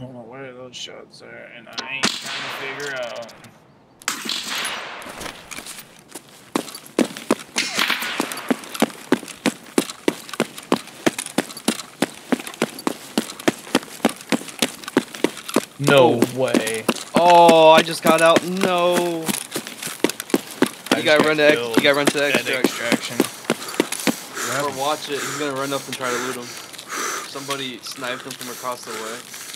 those shots there, and I ain't trying to figure out. No oh. way. Oh, I just got out. No. I You gotta run to ex- you gotta run to the at extraction. extraction. Or watch it. He's gonna run up and try to loot him. Somebody sniped him from across the way.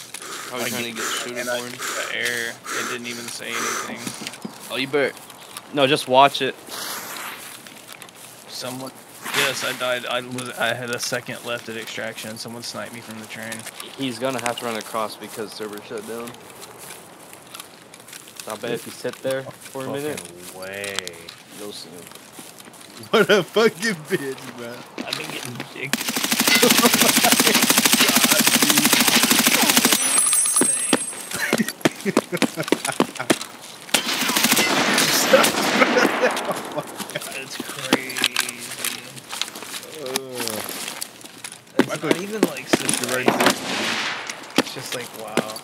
Probably I trying to get- get shooting and I for him. used the air. It didn't even say anything. Oh, you better. No, just watch it. Someone. Yes, I died. I was. I had a second left at extraction. Someone sniped me from the train. He's gonna have to run across because server shut down. I bet if you sit there for a minute, way. you'll see him. What a fucking bitch, man. I've been getting dick. It's crazy. It's Michael- not even like surprising. It's just like wow.